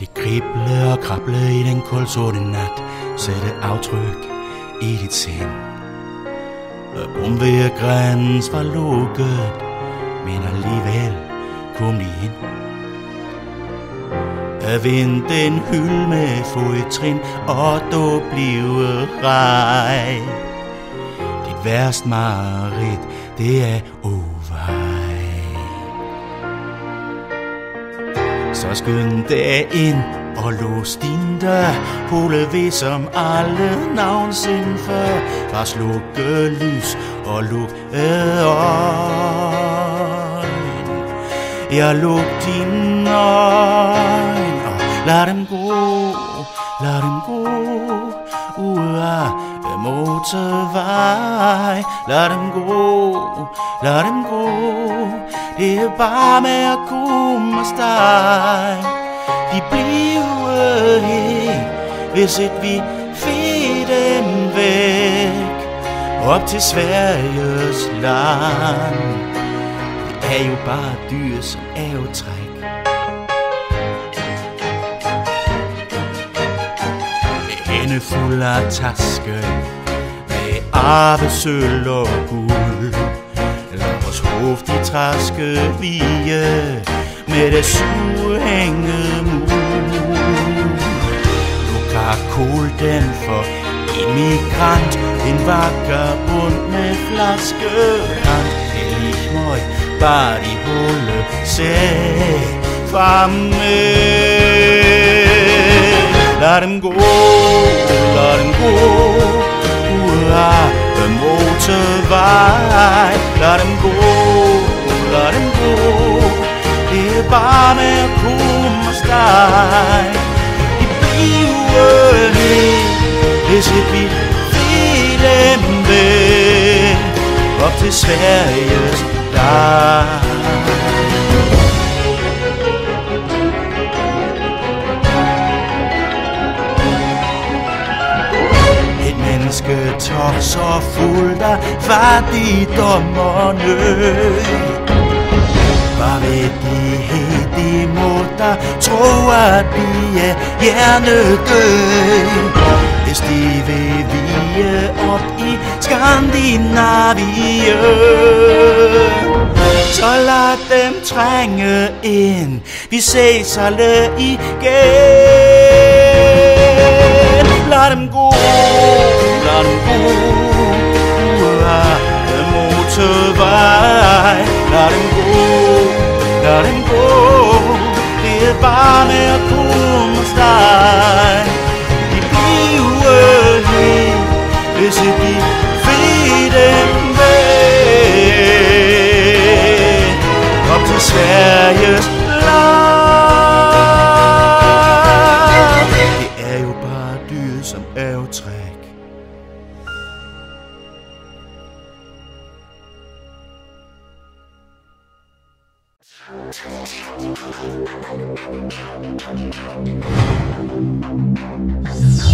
Det krible og krable i den kulsorte nat Sætte aftryk i dit sind. Bombeergræns var lukket Men alligevel kom de ind. Af vind den hyld med fodtrin Og du bliver rej. Dit værst mareridt, det er over Så skynd dig ind og lås din dør. Pole ved som alle navnsind før. Bare slukke lys og luk øjne Ja, luk din øjne og lad dem gå. Lad dem gå ud af motorvej. Lad dem gå, lad dem gå. Det er bare med at komme dig. De bliver her Hvis et vi fik dem væk. Op til Sveriges land. Det er jo bare dyr som aftræk hende fuld af taske Med arvesøl og guld. Lad vores hof i træske vige med det surhængede mul Coca-Cola den for immigrant En vagabund med flaske flaskehand Hellig møg, bare de hulle sig fremme. Lad dem gå, lad Det er bare med at komme afsted De bliver her Hvis ikke vi fik dem væk Op til Sveriges dag menneske tog så fuld af fattigdom og nød. Imod tro at vi er hjernedød Hvis de vil vige op i Skandinavien Så lad dem trænge ind. Vi ses alle igen. Lad dem gå lad dem gå. Ud af motorvej Lad dem gå, Thank you.